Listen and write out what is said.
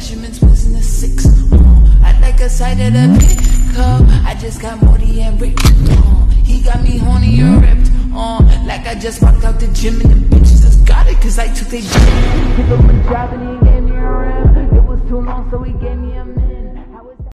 Measurements was in the six. I like a side of the pickle. I just got Morty and Rick. He got me horny and ripped. Uh, like I just walked out the gym and the bitches just got it cause I took their gym. Give him a job and he ain't